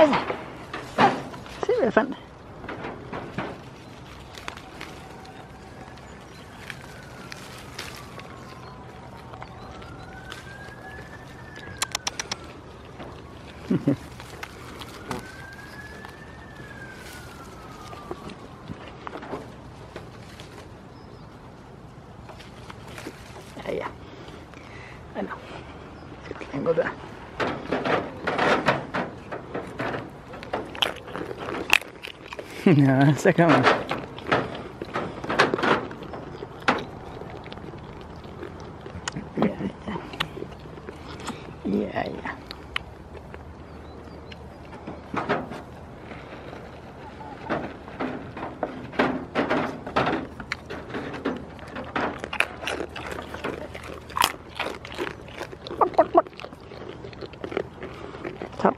It's an elephant. yeah, ya. Bueno, se tengo otra. Ko ba? ja, Yeah, kan man.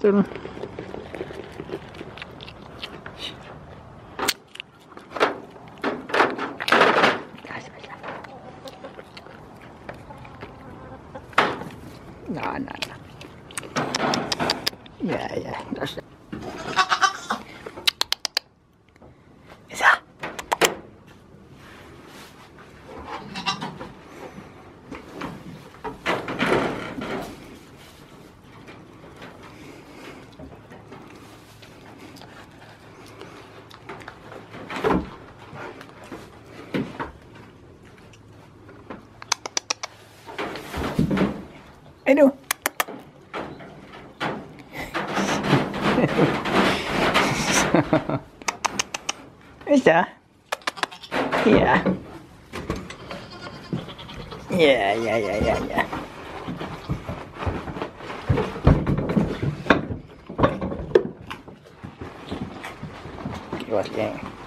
Ja, ja. Ja, ja. Yeah, du den? Is dat? Yeah. Yeah, yeah, ja, ja, ja. Die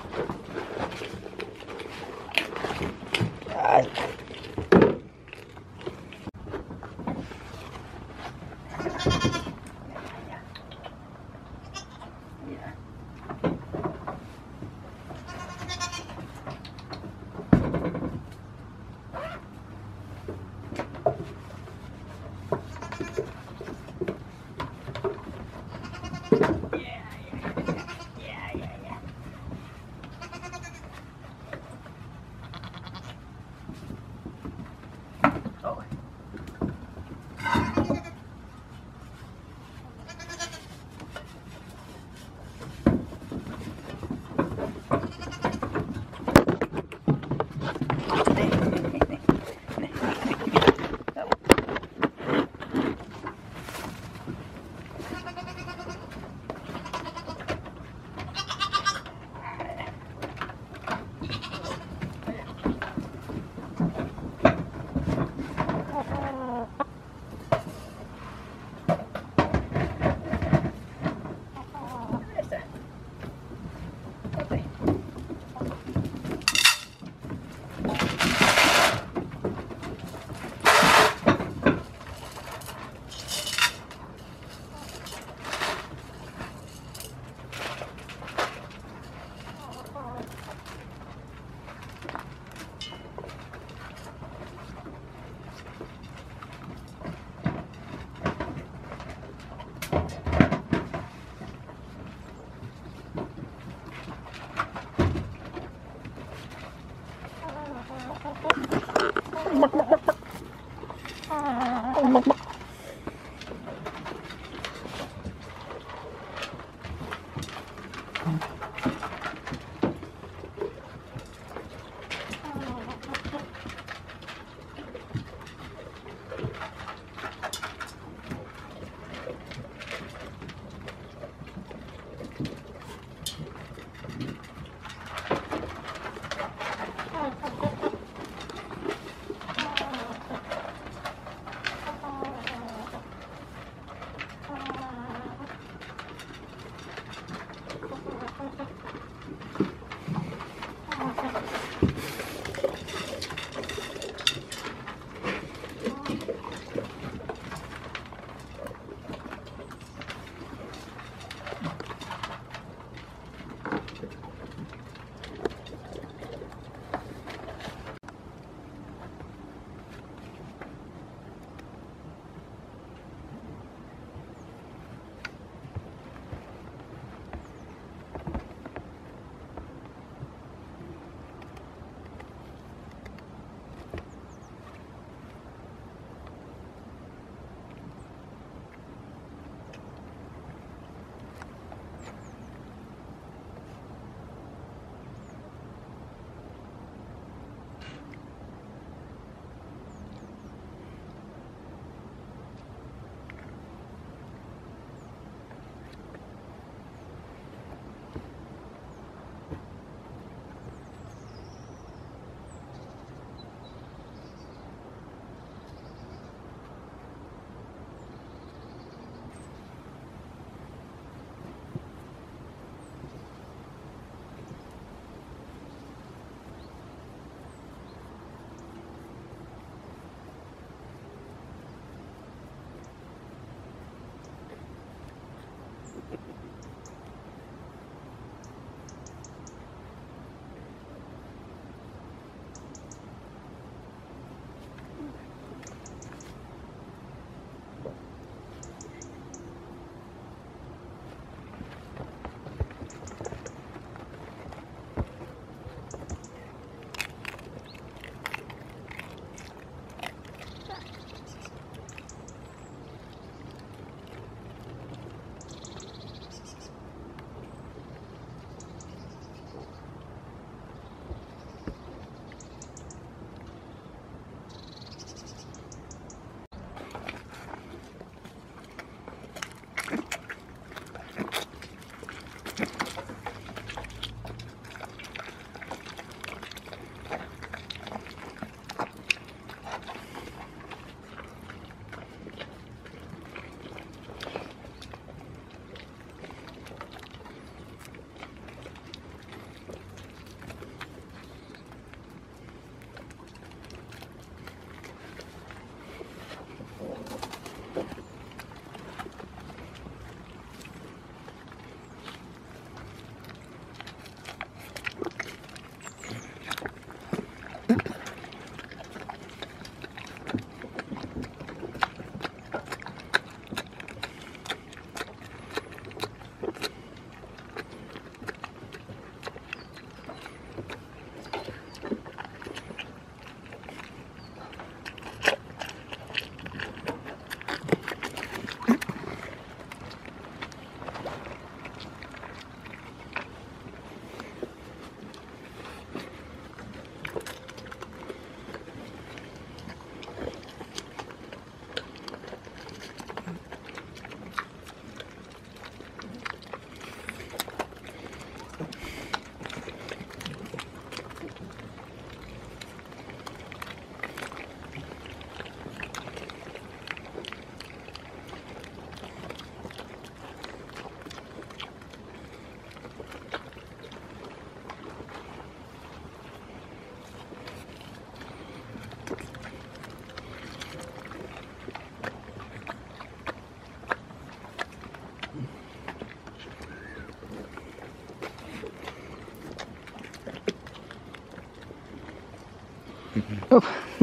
from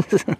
Oh.